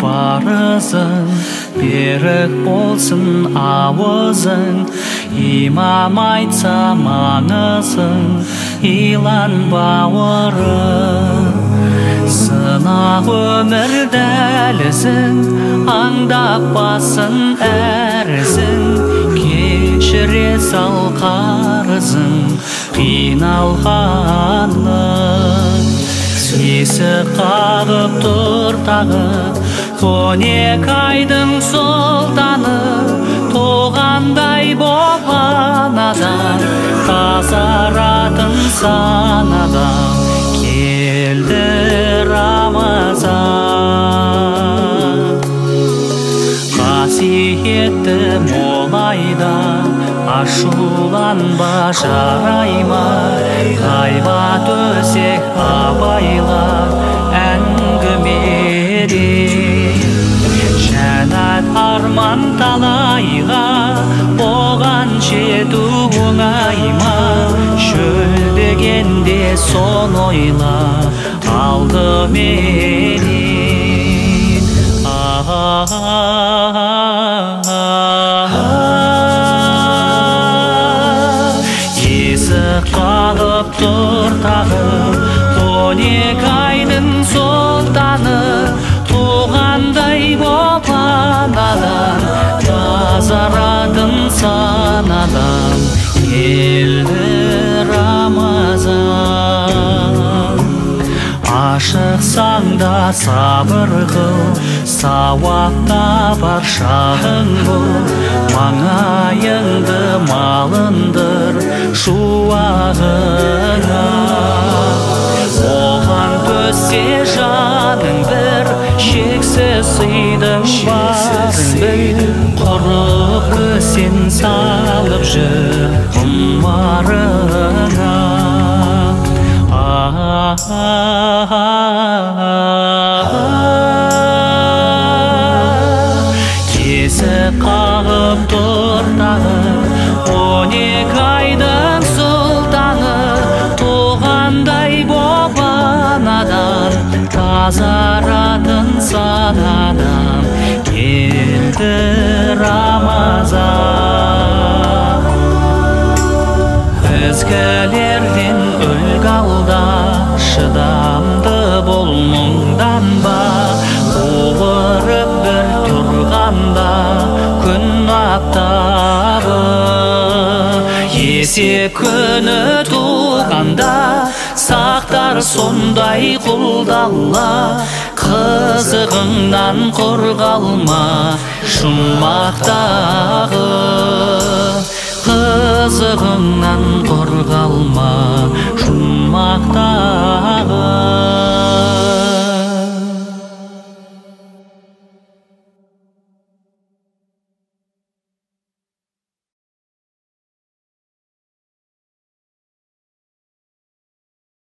парызың берік болсын ауызың имам айтса маңызың илан бауырым сынақ өмір дәлізін аңдап басын әрізін кешіре сал қарызың қиналғанын есік қағып тұр тағы он екі айдың сұлтаны туғандай боп анадан тазаратын санадан келді рамазан. Қасиетті мол айда ашуланба жарай ма ғайбат өсек абайлар шөлдегенде сон ойла алдыменен есік қағып тұр тағы он екі айдың сұлтаны туғандай боп анадан тазаратын санадан келді рамазан ашықсаң да сабыр қыл сауап табар шағың бұл маңайыңды малындыр шуағыңа. Оған төссе жаның бір шексіз сыйдың барың бір құрық көсен салып жүр құмарыңа. Қағып тұр тағы он екі айдың сұлтаны туғандай боп анадан тазаратын келді рамазан. Ізгілерден үлгі алда шыдамды есеп күні туғанда сақтар сондай құлдалла қызығыңнан құр қалма жұмақтағы қызығыңнан құр қалма